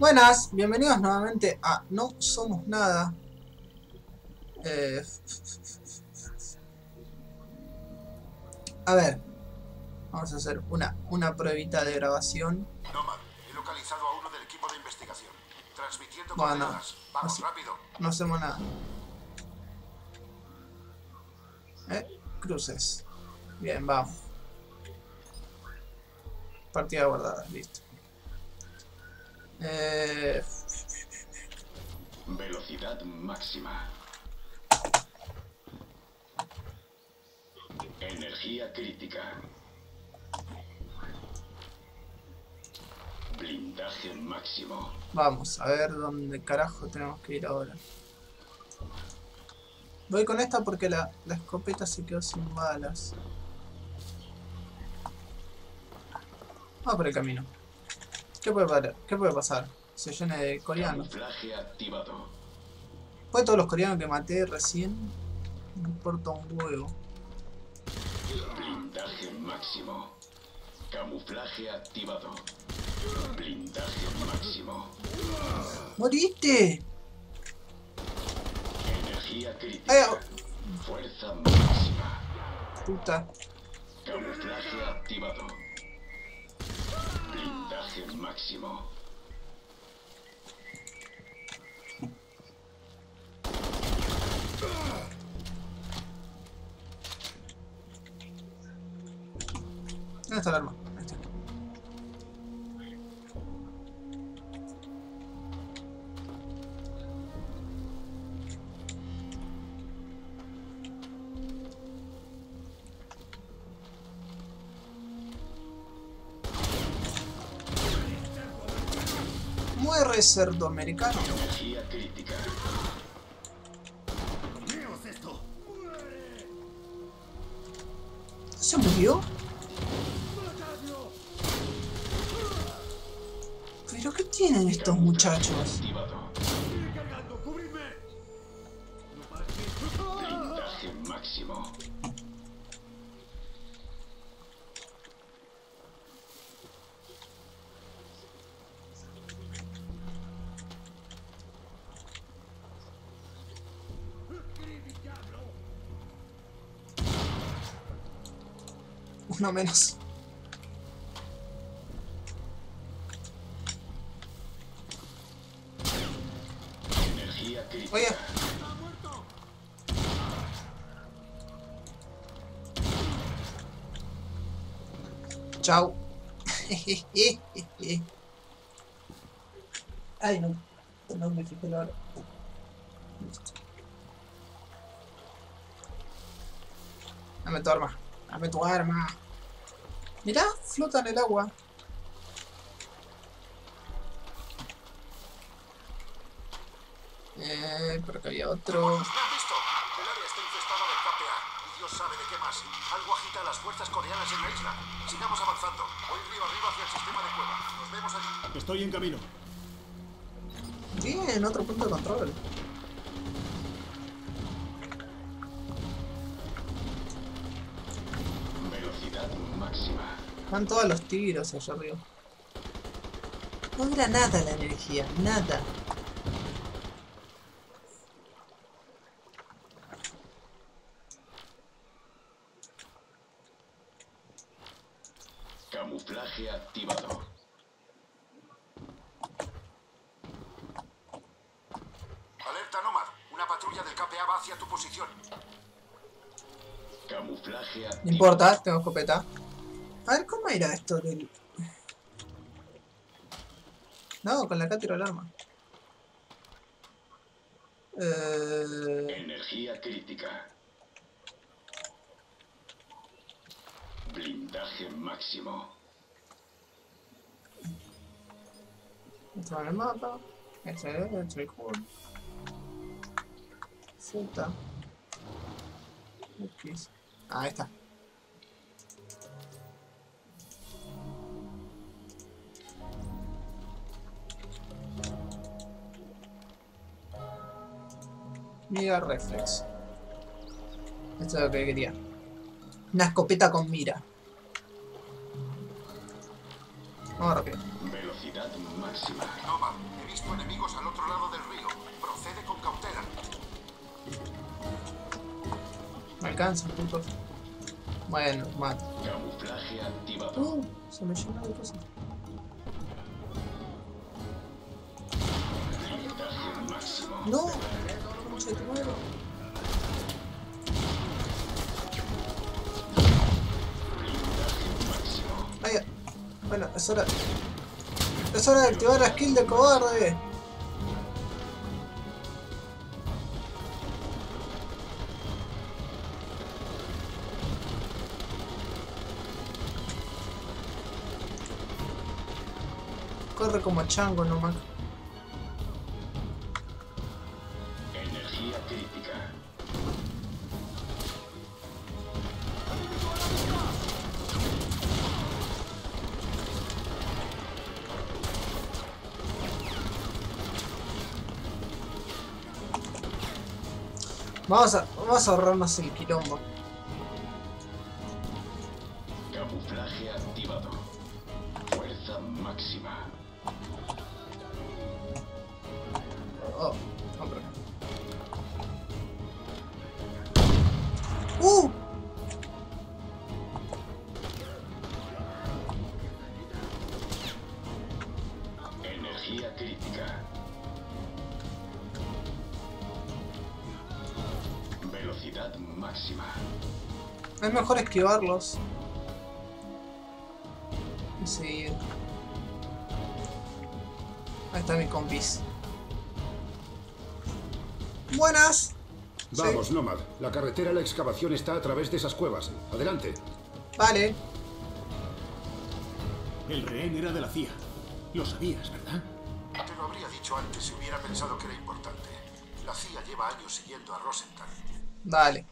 Buenas, bienvenidos nuevamente a No Somos Nada. Eh, a ver, vamos a hacer una, una pruebita de grabación. Nomad, he localizado a uno del equipo de investigación. Transmitiendo Bueno, coordenadas. Vamos, así- rápido. No hacemos nada. Eh, cruces. Bien, vamos. Partida guardada, listo. Eh, Velocidad máxima. Energía crítica. Blindaje máximo. vamos a ver dónde carajo tenemos que ir ahora. Voy con esta porque la, la escopeta se quedó sin balas. Vamos por el camino. ¿Qué puede, qué puede pasar? Se llene de coreanos. Fue todos los coreanos que maté recién. No importa un huevo. Blindaje máximo. Camuflaje activado. Blindaje máximo. ¡Moriste! Energía crítica. Fuerza máxima. Puta. Camuflaje activado. Blindaje máximo. Ahí está. Muere cerdo americano. Energía crítica. ¿Se murió? ¿Pero qué tienen estos muchachos? Uno menos. Oye. Chao. Ay, no. No me fijé la hora. Dame tu arma. Dame tu arma. Mirá, flota en el agua. Eh, por acá había otro. ¿Me han visto? El área está infestada del KPA. Y Dios sabe de qué más. Algo agita a las fuerzas coreanas en la isla. Sigamos avanzando. Voy río arriba hacia el sistema de cueva. Nos vemos allí. Estoy en camino. Bien, otro punto de control. Van todos los tiros allá arriba. No era nada la energía, nada. Camuflaje activado. Alerta Nomad. Una patrulla del KPA va hacia tu posición. Camuflaje activado. No importa, tengo escopeta. A ver, ¿cómo era esto del...? No, con la K tiro el arma. Eh... Energía crítica. Blindaje máximo. Entrar en el mapa. Ese es el cool. Puta. X. Ah, ahí está. Mira reflex. Esto es lo que quería. Una escopeta con mira. Vamos rápido. Velocidad máxima. Nova, he visto enemigos al otro lado del río. Procede con cautela. Me alcanza, puto. Bueno, mato. Camuflaje activado. Uh, se me llenó de cosas. No, Vaya. Bueno, es hora. Es hora de activar la skill de cobarde. Corre como chango nomás. Vamos a, vamos a ahorrarnos el quilombo. Máxima. Es mejor esquivarlos. Y seguir. Ahí está mi compis. Buenas. Vamos, Nomad. La carretera a la excavación está a través de esas cuevas. Adelante. Vale. El rehén era de la CIA. Lo sabías, ¿verdad? Te lo habría dicho antes si hubiera pensado que era importante. La CIA lleva años siguiendo a Rosenthal. Vale.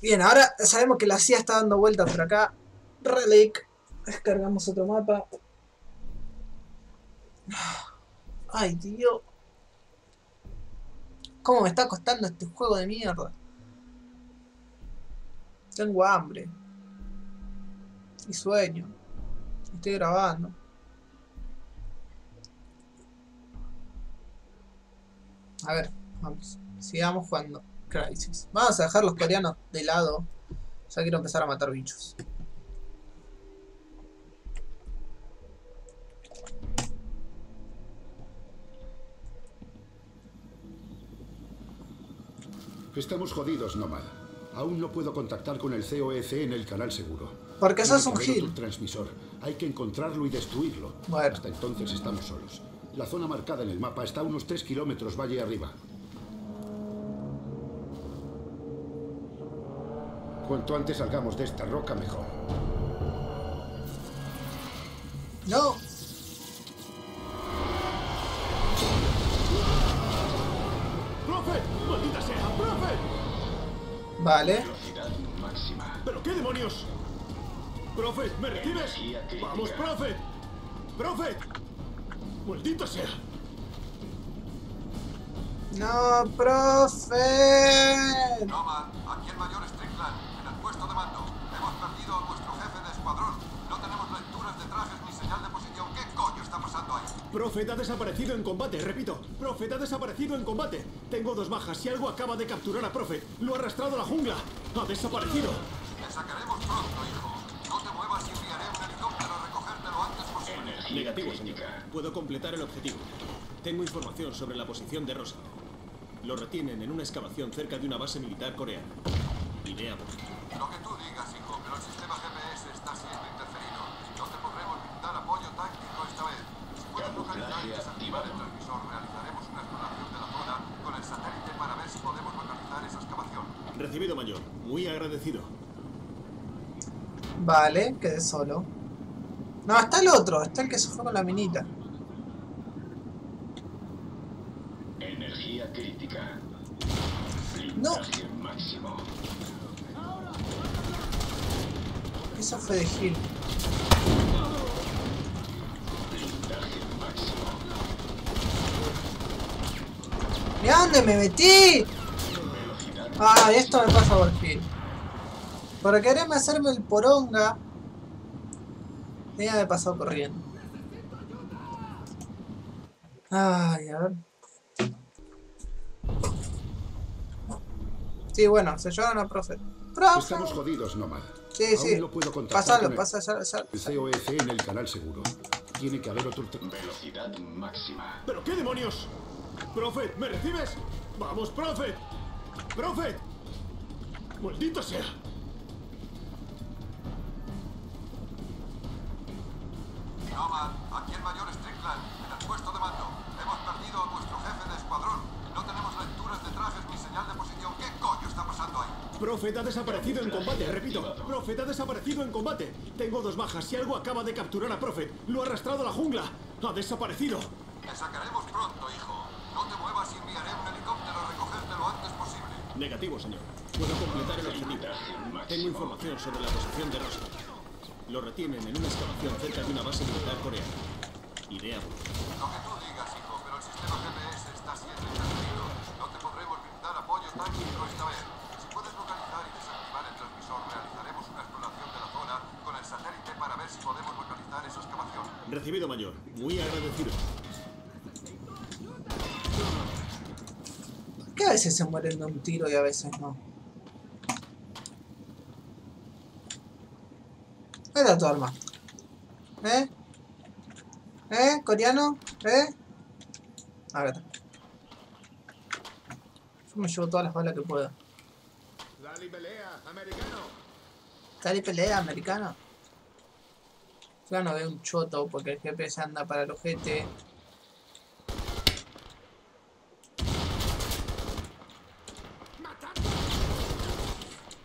Bien, ahora sabemos que la CIA está dando vueltas por acá. Relic. Descargamos otro mapa. Ay, tío. ¿Cómo me está costando este juego de mierda? Tengo hambre. Y sueño. Estoy grabando. A ver, vamos. Sigamos jugando Crisis. Vamos a dejar los coreanos de lado. Ya quiero empezar a matar bichos. Estamos jodidos, Nomad. Aún no puedo contactar con el COEC en el canal seguro. Porque Tiene sos un gil. transmisor. Hay que encontrarlo y destruirlo. Bueno. Hasta entonces estamos solos. La zona marcada en el mapa está a unos 3 kilómetros valle arriba. Cuanto antes salgamos de esta roca, mejor. No. ¡Profe! ¡Maldita sea! ¡Profe! Vale. Velocidad máxima. ¿Pero qué demonios? ¡Profe! ¿Me recibes? ¡Vamos, profe! ¡Profe! ¡Maldita sea! No, profe. Nova, aquí el mayor en el puesto de mando. Hemos perdido a nuestro jefe de escuadrón. No tenemos lecturas de trajes ni señal de posición. ¿Qué coño está pasando ahí? Profet ha desaparecido en combate, repito. Profet ha desaparecido en combate. Tengo dos bajas y algo acaba de capturar a Profet. Lo ha arrastrado a la jungla. Ha desaparecido. Te sacaremos pronto, hijo. No te muevas y enviaré un helicóptero a recogerte lo antes posible. Energía Negativo, señor. Puedo completar el objetivo. Tengo información sobre la posición de Rosa. Lo retienen en una excavación cerca de una base militar coreana. Y veamos. Lo que tú digas, hijo, pero el sistema GPS está siendo interferido. No te podremos brindar apoyo táctico esta vez. Si puedes localizar y desactivar el transmisor, realizaremos una exploración de la zona con el satélite para ver si podemos localizar esa excavación. Recibido, mayor. Muy agradecido. Vale, quedé solo. No, está el otro. Está el que se fue con la minita. Energía crítica. No. Blindaje máximo. Eso fue de Gil. Blindaje máximo. ¿Y a dónde me metí? Ah, esto me pasa por Gil. Por quererme hacerme el poronga. Tenía de pasado corriendo. Ay, a ver. Sí, bueno, se llevaron a Prophet. ¡Prophet! Estamos jodidos. Sí, Aún sí. no puedo Pásalo, pasa, ya, ya. el COEC en el canal seguro. Tiene que haber otro... Velocidad máxima. ¿Pero qué demonios? Prophet, ¿me recibes? ¡Vamos, Prophet! ¡Prophet! ¡Maldito sea! Ha desaparecido en combate, repito. Prophet ha desaparecido en combate. Tengo dos bajas. Si algo acaba de capturar a Prophet, lo ha arrastrado a la jungla. Ha desaparecido. Te sacaremos pronto, hijo. No te muevas y enviaré un helicóptero a recogerte lo antes posible. Negativo, señor. Puedo completar el objetivo. Tengo información sobre la posición de Rossi. Lo retienen en una excavación cerca de una base militar coreana. Iré a para ver si podemos localizar esa excavación. Recibido, mayor. Muy agradecido. ¿Por qué a veces se mueren de un tiro y a veces no? ¿Dónde está tu arma? ¿Eh? ¿Eh? ¿Coreano? ¿Eh? Acá está. Yo me llevo todas las balas que pueda. Dale pelea, americano. Dale pelea, americano. Ya no veo un choto porque el GPS anda para el ojete.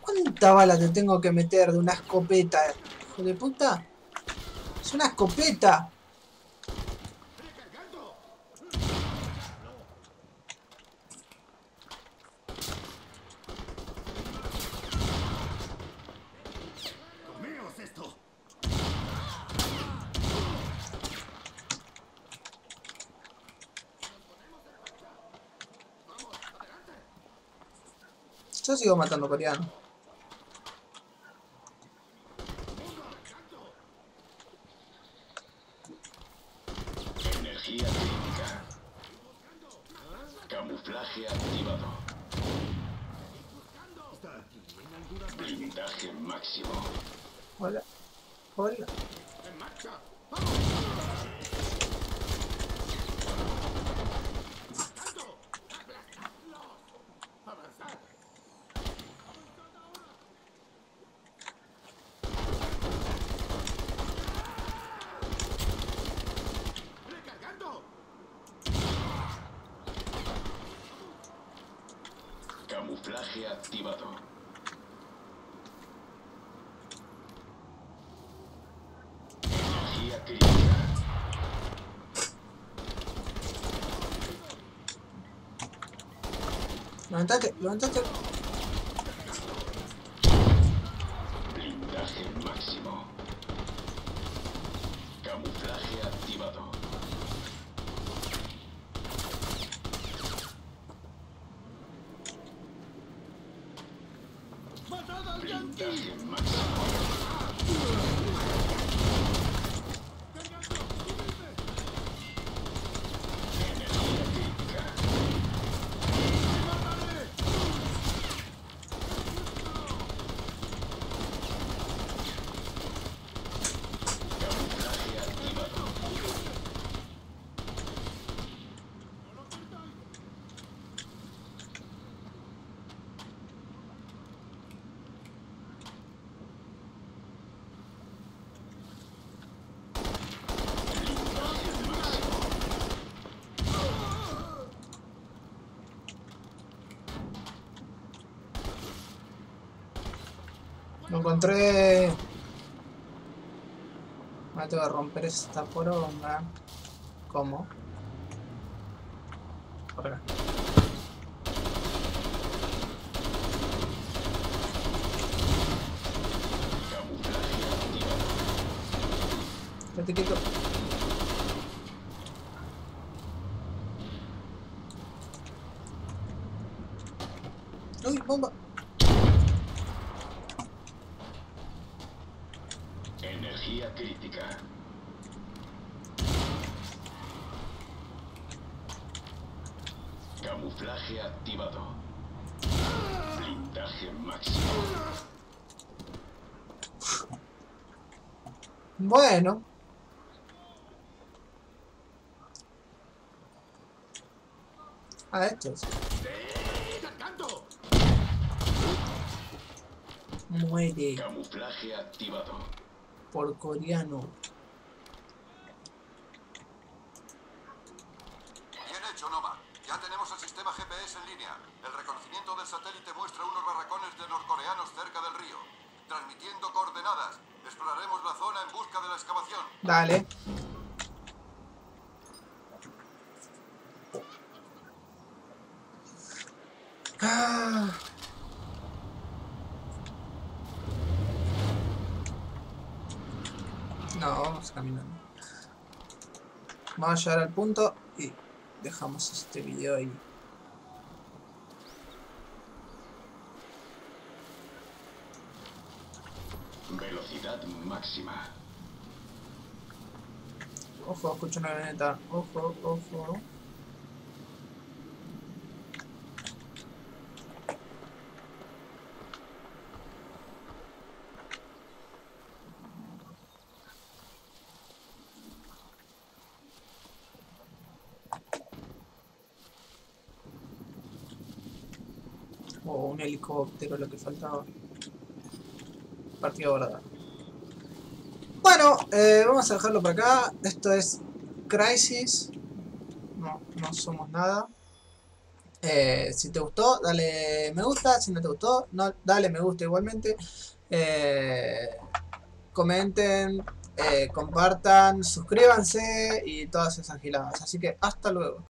¿Cuánta bala te tengo que meter de una escopeta? Hijo de puta. Es una escopeta. Yo sigo matando coreanos. Energía crítica. Camuflaje activado. Blindaje máximo. Hola. Hola. Camuflaje activado. Energía crítica. Levantate, levantate. Blindaje máximo. Camuflaje activado. Blindaje máximo. Energía crítica. Camuflaje activado. Lo encontré. Ahora tengo que romper esta poronga. ¿Cómo? Por. Quédate quieto. Energía crítica. Camuflaje activado. Blindaje máximo. Bueno. A estos. Muere Camuflaje activado. Por coreano. Bien hecho, Nova. Ya tenemos el sistema GPS en línea. El reconocimiento del satélite muestra unos barracones de norcoreanos cerca del río. Transmitiendo coordenadas. Exploraremos la zona en busca de la excavación. Dale. Ah. No, vamos caminando. Vamos a llegar al punto y dejamos este video ahí. Velocidad máxima. Ojo, escucho una avioneta. Ojo, ojo. O un helicóptero, lo que faltaba. Partido abordado. Bueno, eh, vamos a dejarlo por acá. Esto es Crisis. No, no somos nada. Eh, si te gustó, dale me gusta. Si no te gustó, no, dale me gusta igualmente. Eh, comenten, compartan, suscríbanse y todas esas giladas. Así que hasta luego.